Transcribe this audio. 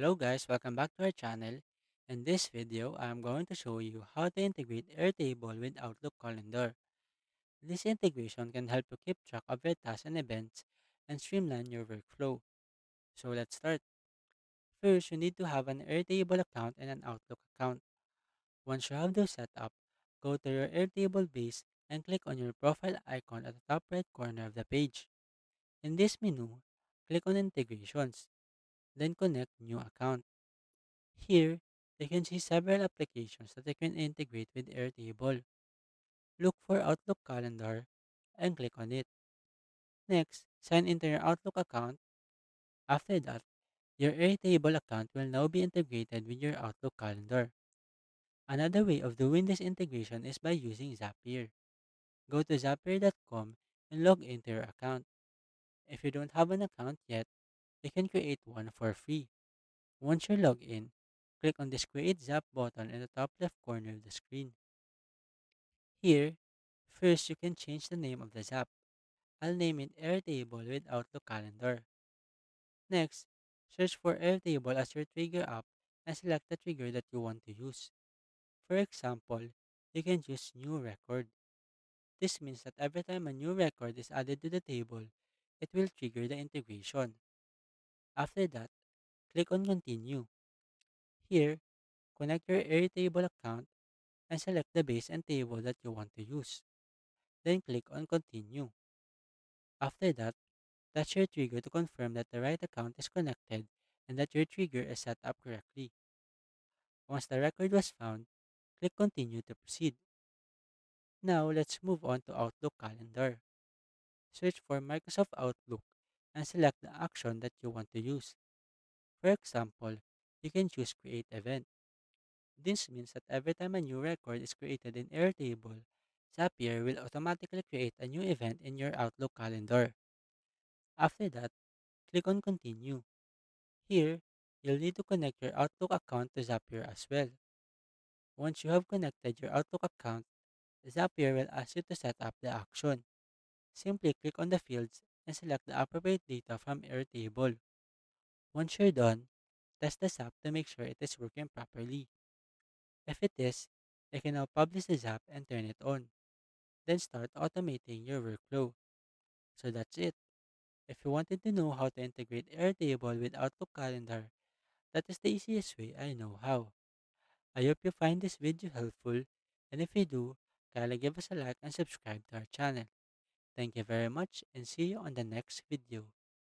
Hello guys, welcome back to our channel. In this video, I am going to show you how to integrate Airtable with Outlook Calendar. This integration can help you keep track of your tasks and events and streamline your workflow. So let's start. First, you need to have an Airtable account and an Outlook account. Once you have those set up, go to your Airtable base and click on your profile icon at the top right corner of the page. In this menu, click on Integrations, then connect New Account. Here, you can see several applications that you can integrate with Airtable. Look for Outlook Calendar and click on it. Next, sign into your Outlook account. After that, your Airtable account will now be integrated with your Outlook Calendar. Another way of doing this integration is by using Zapier. Go to zapier.com and log into your account. If you don't have an account yet, you can create one for free. Once you're logged in, click on this Create Zap button in the top left corner of the screen. Here, first you can change the name of the Zap. I'll name it Airtable with Outlook Calendar. Next, search for Airtable as your trigger app and select the trigger that you want to use. For example, you can choose New Record. This means that every time a new record is added to the table, it will trigger the integration. After that, click on Continue. Here, connect your Airtable account and select the base and table that you want to use. Then click on Continue. After that, touch your trigger to confirm that the right account is connected and that your trigger is set up correctly. Once the record was found, click Continue to proceed. Now, let's move on to Outlook Calendar. Search for Microsoft Outlook and select the action that you want to use. For example, you can choose Create Event. This means that every time a new record is created in Airtable, Zapier will automatically create a new event in your Outlook calendar. After that, click on Continue. Here, you'll need to connect your Outlook account to Zapier as well. Once you have connected your Outlook account, Zapier will ask you to set up the action. Simply click on the fields and select the appropriate data from Airtable. Once you're done, test the Zap to make sure it is working properly. If it is, you can now publish the Zap and turn it on. Then start automating your workflow. So that's it. If you wanted to know how to integrate Airtable with Outlook Calendar, that is the easiest way I know how. I hope you find this video helpful, and if you do, kindly give us a like and subscribe to our channel. Thank you very much and see you on the next video.